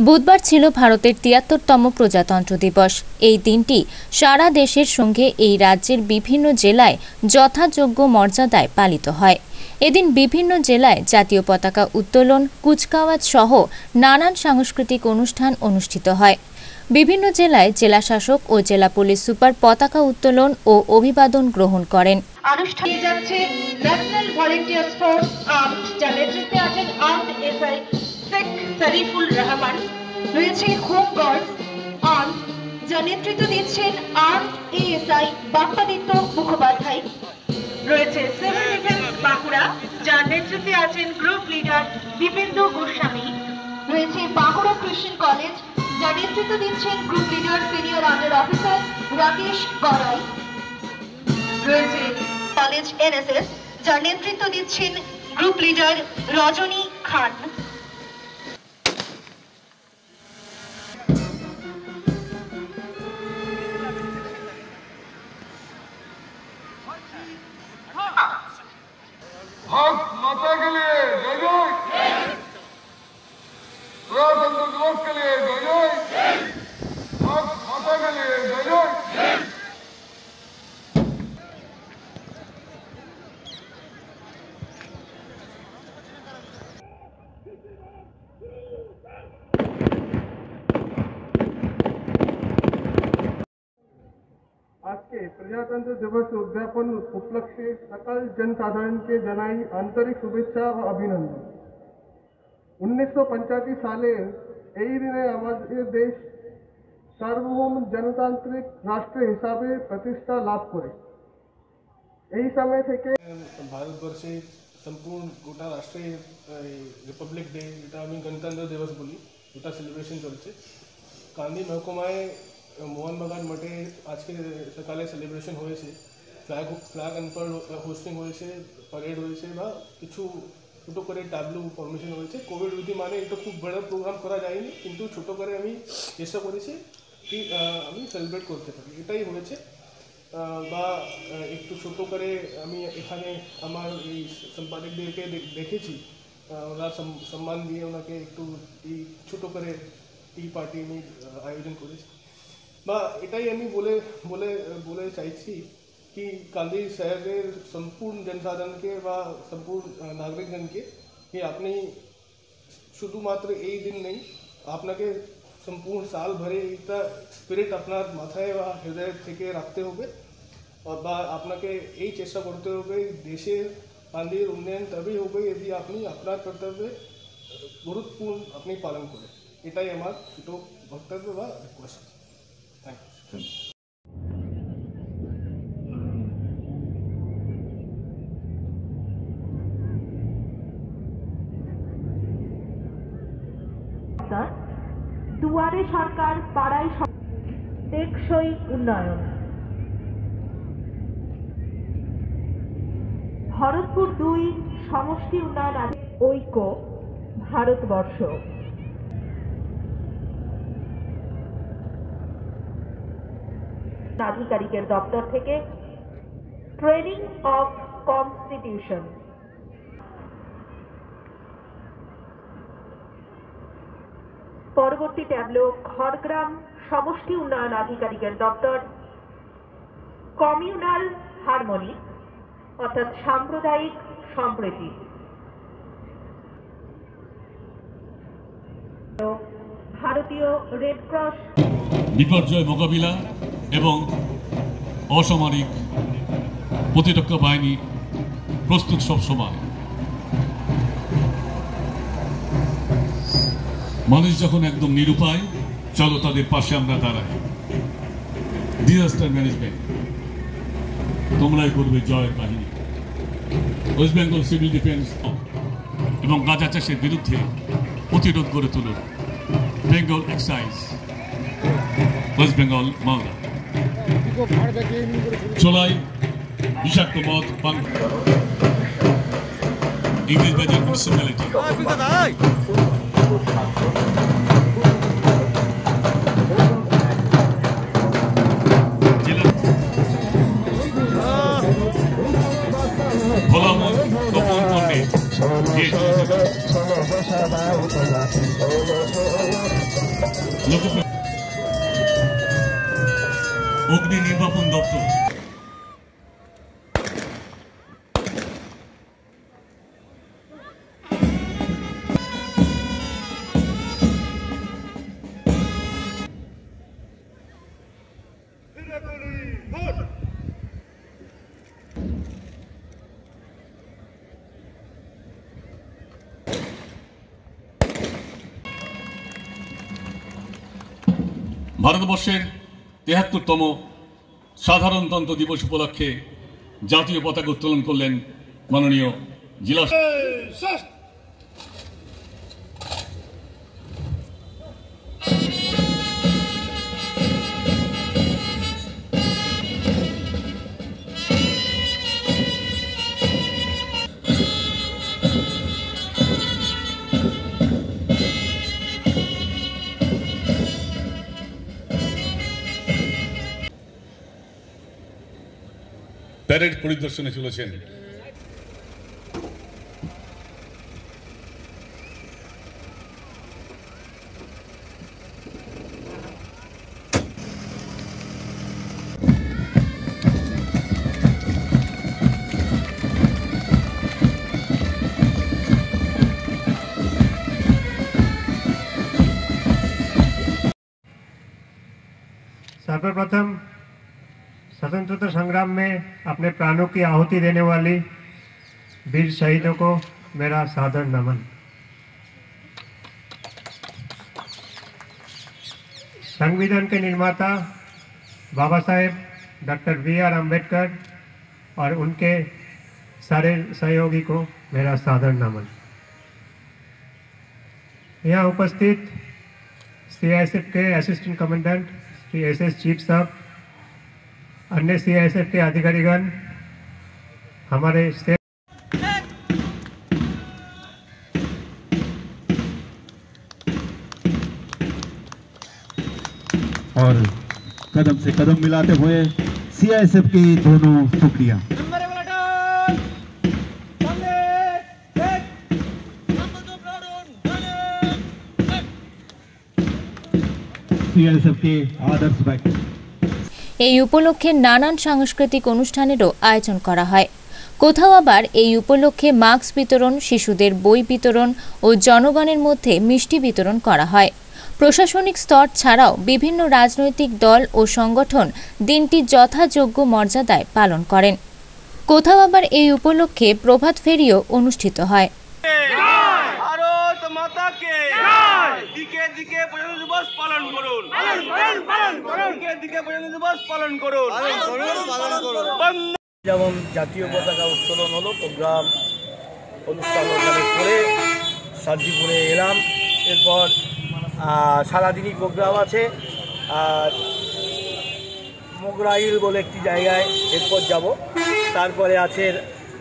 বুধবার ছিল ভারতের তিয়াত্তরতম প্রজাতন্ত্র দিবস। এই দিনটি সারা দেশের সঙ্গে এই রাজ্যের বিভিন্ন জেলায় যথাযোগ্য মর্যাদায় পালিত হয়। এদিন বিভিন্ন জেলায় জাতীয় পতাকা উত্তোলন, কুচকাওয়াজ সহ নানান সাংস্কৃতিক অনুষ্ঠান অনুষ্ঠিত হয়। বিভিন্ন জেলায় জেলা শাসক ও জেলা পুলিশ সুপার পতাকা উত্তোলন ও অভিবাদন গ্রহণ করেন। যাচ্ছে ন্যাশনাল ফোর্স যার নেতৃত্বে আছেন শেখ শরীফুল রহমান রয়েছে হোম গার্ডস আর্ম যার নেতৃত্ব দিচ্ছেন আর্ম এএসআই বাপ্পাদিত্য মুখোপাধ্যায়। রয়েছে সিভিল ডিফেন্স বাঁকুড়া, যার নেতৃত্বে আছেন গ্রুপ লিডার দীপেন্দু গোস্বামী। রয়েছে বাঁকুড়া খ্রিস্টান কলেজ যার নেতৃত্ব দিচ্ছেন group leader senior under officer Rakesh Garai. রয়েছে কলেজ এনএসএস যার নেতৃত্ব দিচ্ছেন গ্রুপ লিডার রজনী খান। दिवस उद्यापन उपलक्षे सकल जनसाधारण के जनाई आंतरिक शुभेच्छा व अभिनंदन উনিশশো সালে এই দিনে আমাদের দেশ সার্বভৌম গণতান্ত্রিক রাষ্ট্র হিসাবে প্রতিষ্ঠা লাভ করে এই সময় থেকে ভারতবর্ষে সম্পূর্ণ গোটা রাষ্ট্রে রিপাবলিক ডে যেটা আমি গণতন্ত্র দিবস বলি ওটা সেলিব্রেশন চলছে কান্দি মহকুমায় মোহনবাগান মঠে আজকে সকালে সেলিব্রেশন হয়েছে ফ্ল্যাগ ফ্ল্যাগ আনফোল্ড হোস্টিং হয়েছে প্যারেড হয়েছে বা কিছু ছোটো করে টাবলু ফরমেশন হয়েছে। কোভিড বিধি মানে এটা খুব বড় প্রোগ্রাম করা যায়নি, কিন্তু ছোটো করে আমি চেষ্টা করেছি কি আমি সেলিব্রেট করতে পারি। এটাই হয়েছে। বা একটু ছোট করে আমি এখানে আমার এই সম্পাদকদেরকে দেখেছি। ওনার সম্মান দিয়ে ওনাকে একটু এই ছোট করে টি পার্টি আমি আয়োজন করেছি। বা, এটাই আমি বলে বলে বলে চাইছি কি কান্দি শহরের সম্পূর্ণ জনসাধারণকে বা সম্পূর্ণ আহ, নাগরিকজনকে কি আপনি শুধুমাত্র এই দিন নেই আপনাকে সম্পূর্ণ সাল ভরে এটা স্পিরিট আপনার মাথায় বা হৃদয় থেকে রাখতে হবে আর বা আপনাকে এই চেষ্টা করতে হবে দেশের কান্দির উন্নয়ন তবেই হবে যদি আপনি আপনার কর্তব্যে গুরুত্বপূর্ণ আপনি পালন করেন এটাই আমার ছোটো বক্তব্য বা রিকোয়েস্ট থ্যাংক ইউ সরকার, দুয়ারে সরকার, পাড়ায় টেকসই উন্নয়ন। ভরতপুর দুই, সমষ্টি উন্নয়ন ঐক্য, ভারতবর্ষ। আধিকারিকের দপ্তর থেকে ট্রেনিং অফ কনস্টিটিউশন পরবর্তী ট্যাবলো খড়গ্রাম সমষ্টি উন্নয়ন আধিকারিকের দপ্তর। কমিউনাল হারমোনি, অর্থাৎ সাম্প্রদায়িক সম্প্রীতি। ভারতীয় রেড ক্রস বিপর্যয় মোকাবিলা এবং অসামরিক প্রতিরক্ষা বাহিনী প্রস্তুত সব মানুষ যখন একদম নিরুপায়, চলো তাদের পাশে আমরা দাঁড়াই। ডিজাস্টার ম্যানেজমেন্ট তোমরাই করবে জয়ের কাহিনী ওয়েস্ট বেঙ্গল সিভিল ডিফেন্স এবং গাঁজা চাষের বিরুদ্ধে প্রতিরোধ গড়ে তুলুন Bengal excise West Bengal Malda চোলাই বিষাক্ত মদ, পান। ইংরেজ বাজার মিউনিসিপ্যালিটি অগ্নি নির্বাপন দপ্তর। ভারতবর্ষের তেহাত্তরতম সাধারণতন্ত্র দিবস উপলক্ষে জাতীয় পতাকা উত্তোলন করলেন মাননীয় জেলা প্যারেড পরিদর্শনে চলেছেন सर्वप्रथम स्वतंत्रता संग्राम में अपने प्राणों की आहुति देने वाली वीर शहीदों को मेरा सादर नमन। संविधान के निर्माता Baba Saheb doctor B R Ambedkar और उनके सारे सहयोगी को मेरा सादर नमन। यहाँ उपस्थित सीआईएसएफ के assistant commandant Shri S S chief साहब अन्य सीआईएसएफ के अधिकारीगण हमारे स्टेट और कदम से कदम मिलाते हुए सीआईएसएफ के दोनों टुकड़ियाँ। सीआईएसएफ के आदर्श बैठक এই উপলক্ষে নানান সাংস্কৃতিক অনুষ্ঠানেরও আয়োজন করা হয়। কোথাও আবার এই উপলক্ষে মাস্ক বিতরণ, শিশুদের বই বিতরণ ও জনগণের মধ্যে মিষ্টি বিতরণ করা হয়। প্রশাসনিক স্তর ছাড়াও বিভিন্ন রাজনৈতিক দল ও সংগঠন দিনটি যথাযোগ্য মর্যাদায় পালন করেন। কোথাও আবার এই উপলক্ষে প্রভাত ফেরিও অনুষ্ঠিত হয় ভারত মাতাকে দিকে দিকে প্রজাতন্ত্র দিবস পালন করুন দিকে দিকে প্রজাতন্ত্র দিবস পালন করুন বন্দে- যেমন জাতীয় পতাকা উত্তোলন হলো প্রোগ্রাম অনুষ্ঠান ওখানে করে শান্তিপুরে এলাম। এরপর সারাদিনই প্রোগ্রাম আছে। আর মোগরাইল বলে একটি জায়গায় এরপর যাব। তারপরে আছে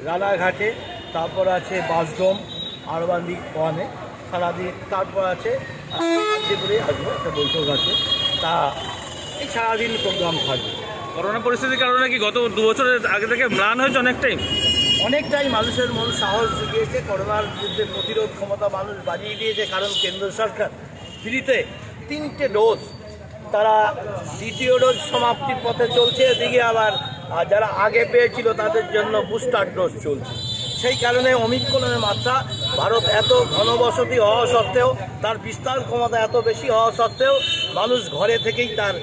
রানাঘাটে তারপর আছে বাসডোম আরবান্দি ওয়ানে। সারাদিন তারপর আছে শান্তিপুরে আসব একটা বৈঠক আছে। তা এই সারাদিন প্রোগ্রাম থাকবে করোনা পরিস্থিতির কারণে কি গত দু বছরের আগে থেকে ম্লান হয়েছে অনেকটাই? অনেকটাই মানুষের মন সাহস জুগিয়েছে করোনার বিরুদ্ধে প্রতিরোধ ক্ষমতা মানুষ বাড়িয়ে দিয়েছে কারণ কেন্দ্র সরকার ফ্রিতে তিনটে ডোজ তারা দ্বিতীয় ডোজ সমাপ্তির পথে চলছে এদিকে আবার যারা আগে পেয়েছিল তাদের জন্য বুস্টার ডোজ চলছে। সেই কারণে অমিক্রণের মাত্রা ভারত এত ঘনবসতি হওয়া সত্ত্বেও তার বিস্তার ক্ষমতা এত বেশি হওয়া সত্ত্বেও মানুষ ঘরে থেকেই তার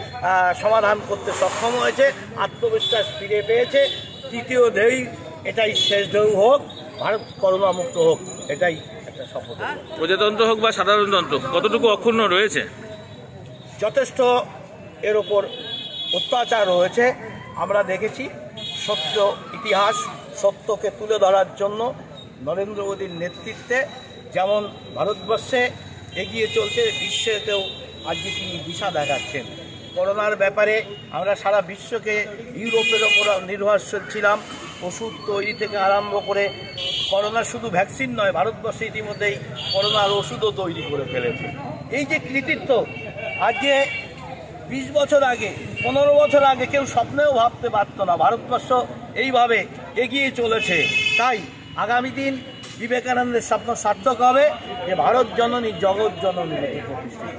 সমাধান করতে সক্ষম হয়েছে আত্মবিশ্বাস ফিরে পেয়েছে। তৃতীয় ঢেউ এটাই শেষ ঢেউ হোক ভারত করোনা মুক্ত হোক এটাই একটা শপথ প্রজাতন্ত্র হোক বা সাধারণতন্ত্র কতটুকু অক্ষুণ্ণ রয়েছে? যথেষ্ট এর ওপর অত্যাচার রয়েছে। আমরা দেখেছি সত্য ইতিহাস সত্যকে তুলে ধরার জন্য নরেন্দ্র মোদীর নেতৃত্বে যেমন ভারতবর্ষে এগিয়ে চলছে বিশ্বেতেও আজকে তিনি দিশা দেখাচ্ছেন। করোনার ব্যাপারে আমরা সারা বিশ্বকে ইউরোপের ওপর নির্ভরশীল ছিলাম। ওষুধ তৈরি থেকে আরম্ভ করে করোনা শুধু ভ্যাকসিন নয়, ভারতবর্ষে ইতিমধ্যেই করোনার ওষুধও তৈরি করে ফেলেছে। এই যে কৃতিত্ব, আজকে বিশ বছর আগে, পনেরো বছর আগে কেউ স্বপ্নেও ভাবতে পারত না, ভারতবর্ষ এইভাবে এগিয়ে চলেছে। তাই আগামী দিন বিবেকানন্দের স্বপ্ন সার্থক হবে যে ভারত জননী জগৎ জননী প্রতিষ্ঠিত।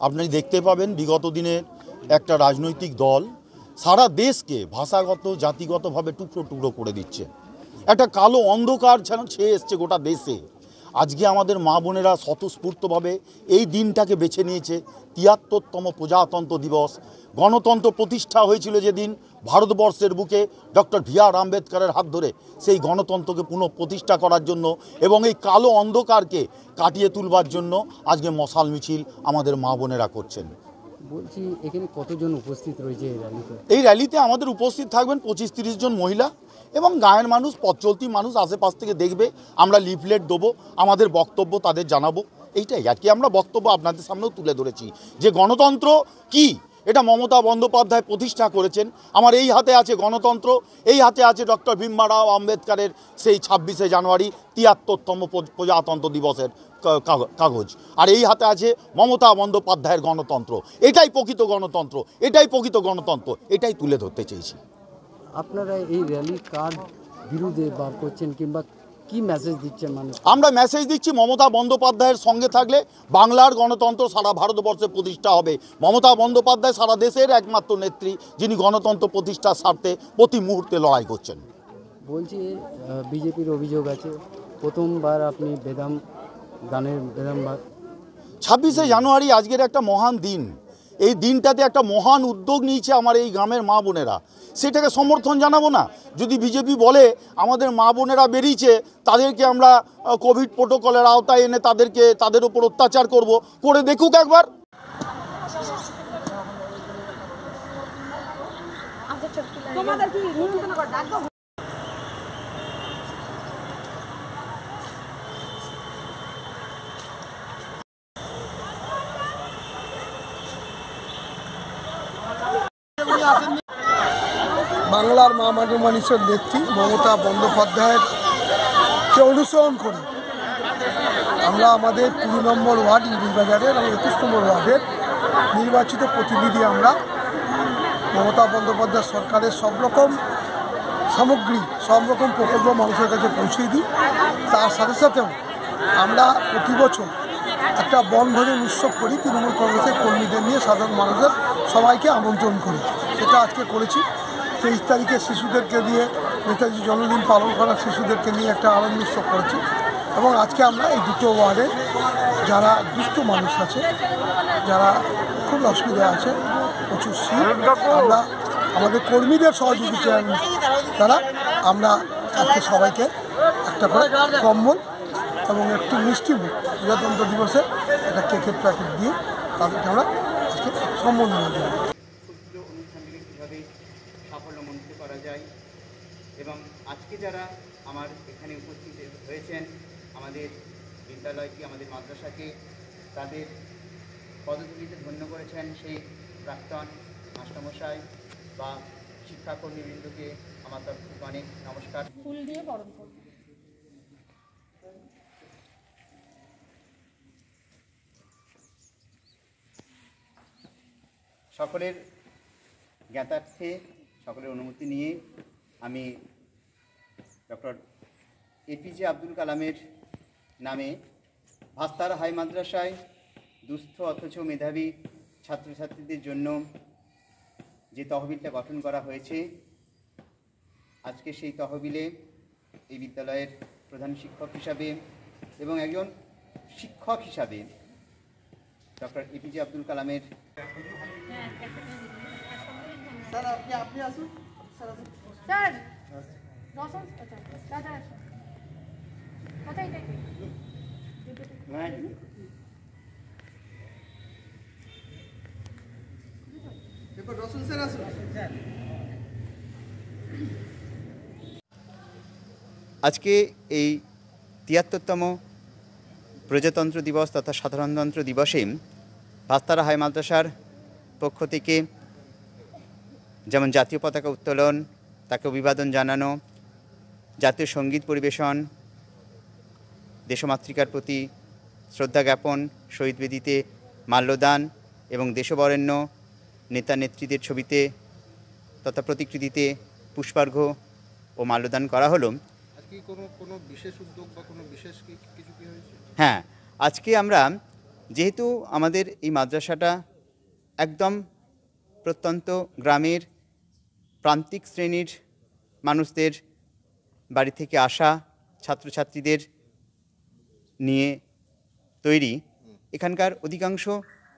আপনি দেখতে পাবেন বিগত দিনের একটা রাজনৈতিক দল সারা দেশকে ভাষাগত, জাতিগতভাবে টুকরো টুকরো করে দিচ্ছে। একটা কালো অন্ধকার যেন ছেয়ে এসছে গোটা দেশে। আজকে আমাদের মা বোনেরা স্বতঃস্ফূর্তভাবে এই দিনটাকে বেছে নিয়েছে, তিয়াত্তরতম প্রজাতন্ত্র দিবস। গণতন্ত্র প্রতিষ্ঠা হয়েছিল যেদিন ভারতবর্ষের বুকে ডক্টর ভি আর আম্বেদকরের হাত ধরে সেই গণতন্ত্রকে পুনঃ প্রতিষ্ঠা করার জন্য এবং এই কালো অন্ধকারকে কাটিয়ে তুলবার জন্য আজকে মশাল মিছিল আমাদের মা বোনেরা করছেন। বলছি এখানে কতজন উপস্থিত রয়েছে এই র্যালিতে? এই র্যালিতে আমাদের উপস্থিত থাকবেন পঁচিশ তিরিশ জন মহিলা এবং গায়ের মানুষ পথ চলতি মানুষ আশেপাশ থেকে দেখবে আমরা লিফলেট দেবো আমাদের বক্তব্য তাদের জানাব। এইটাই আর কি আমরা বক্তব্য আপনাদের সামনেও তুলে ধরেছি। যে গণতন্ত্র কি? এটা মমতা বন্দ্যোপাধ্যায় প্রতিষ্ঠা করেছেন। আমার এই হাতে আছে গণতন্ত্র, এই হাতে আছে ডক্টর ভীমরাও আম্বেদকারের সেই ছাব্বিশে জানুয়ারি তিয়াত্তরতম প্রজাতন্ত্র দিবসের কাগজ। আর এই হাতে আছে মমতা বন্দ্যোপাধ্যায়ের গণতন্ত্র। এটাই প্রকৃত গণতন্ত্র, এটাই প্রকৃত গণতন্ত্র, এটাই তুলে ধরতে চেয়েছি। আপনারা এই র্যালি কার বিরুদ্ধে বার করছেন কিংবা কি মেসেজ দিচ্ছেন মানুষ? আমরা মেসেজ দিচ্ছি মমতা বন্দ্যোপাধ্যায়ের সঙ্গে থাকলে বাংলার গণতন্ত্র সারা ভারতবর্ষে প্রতিষ্ঠা হবে। মমতা বন্দ্যোপাধ্যায় সারা দেশের একমাত্র নেত্রী যিনি গণতন্ত্র প্রতিষ্ঠার স্বার্থে প্রতি মুহূর্তে লড়াই করছেন। বলছি বিজেপির অভিযোগ আছে। প্রথমবার আপনি বেদাম গানের বেদামবাদ ছাব্বিশে জানুয়ারি আজকের একটা মহান দিন। এই দিনটাতে একটা মহান উদ্যোগ নিয়েছে আমার এই গ্রামের মা বোনেরা। সেটাকে সমর্থন জানাব না। যদি বিজেপি বলে আমাদের মা বোনেরা বেরিয়েছে, তাদেরকে আমরা কোভিড প্রোটোকলের আওতায় এনে তাদেরকে, তাদের উপর অত্যাচার করব। করে দেখুক একবার। বাংলার মা মাটি মানুষের নেত্রী মমতা বন্দ্যোপাধ্যায়ের কে অনুসরণ করে। আমরা আমাদের কুড়ি নম্বর ওয়ার্ড ইংলিশবাজারের এবং একুশ নম্বর ওয়ার্ডের নির্বাচিত প্রতিনিধি আমরা। মমতা বন্দ্যোপাধ্যায় সরকারের সব রকম সামগ্রী, সব রকম প্রকল্প মানুষের কাছে পৌঁছে দিই। তার সাথে সাথেও আমরা প্রতি বছর একটা বনভোজন উৎসব করি, তৃণমূল কংগ্রেসের কর্মীদের নিয়ে সাধারণ মানুষের সবাইকে আমন্ত্রণ করি। সেটা আজকে করেছি। তেইশ তারিখে শিশুদেরকে দিয়ে নেতাজি জন্মদিন পালন করা শিশুদেরকে নিয়ে একটা আনন্দ উৎসব করেছি। এবং আজকে আমরা এই দুটো ওয়ার্ডে যারা দুষ্ট মানুষ আছে, যারা খুব অসুবিধা আছে, প্রচুর শীত আমরা আমাদের কর্মীদের সহযোগিতা তারা, আমরা আজকে সবাইকে একটা করে কম্বল এবং একটু মিষ্টি প্রজাতন্ত্র দিবসে একটা কেকের প্যাকেট দিয়ে তাদেরকে আমরা আজকে সম্বোধনা দিলাম সাফল্যমণ্ডিত করা যায়। এবং আজকে যারা আমার এখানে উপস্থিত হয়েছেন আমাদের বিদ্যালয়কে আমাদের মাদ্রাসাকে তাদের পদধূলিতে ধন্য করেছেন সেই প্রাক্তন মাস্টারমশাই বা শিক্ষাকর্মীবৃন্দকে আমার তরফ থেকে অনেক নমস্কার। ফুল দিয়ে বরণ করব সকলের জ্ঞাতার্থে সকলের অনুমতি নিয়ে আমি ডক্টর এপিজে আব্দুল কালামের নামে ভাস্তার হাই মাদ্রাসায় দুস্থ অথচ মেধাবী ছাত্রছাত্রীদের জন্য যে তহবিলটা গঠন করা হয়েছে, আজকে সেই তহবিলে এই বিদ্যালয়ের প্রধান শিক্ষক হিসাবে এবং একজন শিক্ষক হিসাবে ডক্টর এপিজে আব্দুল কালামের স্যার আপনি আপনি আসুন। স্যার আসুন। স্যার! আচ্ছা দাদা আসুন। কোথায় থেকে এরপর রসুন স্যার আসুন। আজকে এই তিয়াত্তরতম প্রজাতন্ত্র দিবস তথা সাধারণতন্ত্র দিবসে ভাস্তারা হাই মাদ্রাসার পক্ষ থেকে যেমন জাতীয় পতাকা উত্তোলন তাকে অভিবাদন জানানো জাতীয় সংগীত পরিবেশন দেশমাতৃকার প্রতি শ্রদ্ধা জ্ঞাপন শহীদ বেদিতে মাল্যদান এবং দেশবরেণ্য নেতা নেত্রীদের ছবিতে তথা প্রতিকৃতিতে পুষ্পার্ঘ্য ও মাল্যদান করা হলো। আজকে কোনো কোনো বিশেষ উদ্যোগ বা কোনো বিশেষ কি কিছু কি হয়েছে? হ্যাঁ আজকে আমরা যেহেতু আমাদের এই মাদ্রাসাটা একদম প্রত্যন্ত গ্রামের প্রান্তিক শ্রেণির মানুষদের বাড়ি থেকে আসা ছাত্রছাত্রীদের নিয়ে তৈরি। এখানকার অধিকাংশ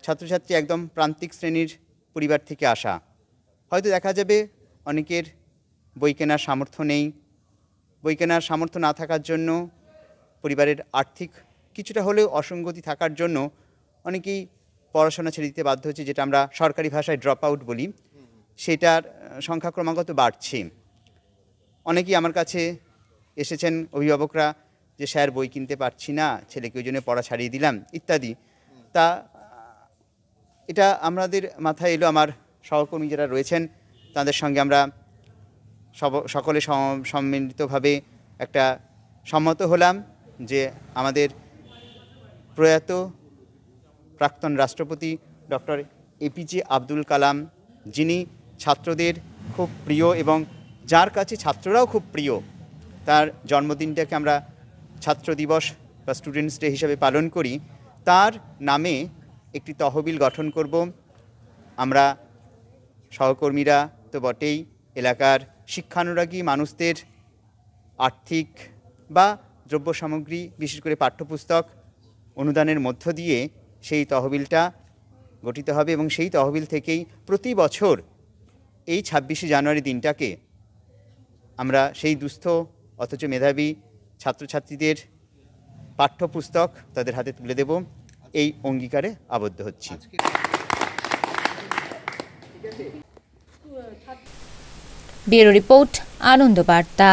ছাত্রছাত্রী একদম প্রান্তিক শ্রেণির পরিবার থেকে আসা। হয়তো দেখা যাবে অনেকের বই কেনার সামর্থ্য নেই। বই কেনার সামর্থ্য না থাকার জন্য পরিবারের আর্থিক কিছুটা হলেও অসঙ্গতি থাকার জন্য অনেকেই পড়াশোনা ছেড়ে দিতে বাধ্য হচ্ছে, যেটা আমরা সরকারি ভাষায় ড্রপ আউট বলি। সেটার সংখ্যা ক্রমাগত বাড়ছে। অনেকেই আমার কাছে এসেছেন অভিভাবকরা যে, স্যার, বই কিনতে পারছি না, ছেলেকে ওই জন্য পড়া ছাড়িয়ে দিলাম, ইত্যাদি। তা এটা আমাদের মাথায় এলো, আমার সহকর্মী যারা রয়েছেন, তাদের সঙ্গে আমরা সকলে সম- সম্মিলিতভাবে একটা সম্মত হলাম যে, আমাদের প্রয়াত প্রাক্তন রাষ্ট্রপতি ডক্টর এপিজে আব্দুল কালাম, যিনি ছাত্রদের খুব প্রিয় এবং যার কাছে ছাত্ররাও খুব প্রিয়, তার জন্মদিনটাকে আমরা ছাত্র দিবস বা স্টুডেন্টস ডে হিসাবে পালন করি, তার নামে একটি তহবিল গঠন করব। আমরা সহকর্মীরা তো বটেই, এলাকার শিক্ষানুরাগী মানুষদের আর্থিক বা দ্রব্য সামগ্রী বিশেষ করে পাঠ্যপুস্তক অনুদানের মধ্য দিয়ে সেই তহবিলটা গঠিত হবে এবং সেই তহবিল থেকেই প্রতি বছর এই ছাব্বিশে জানুয়ারি দিনটাকে আমরা সেই দুস্থ, অথচ মেধাবী ছাত্রছাত্রীদের পাঠ্যপুস্তক তাদের হাতে তুলে দেব। এই অঙ্গীকারে আবদ্ধ হচ্ছি। ব্যুরো রিপোর্ট, আনন্দ বার্তা।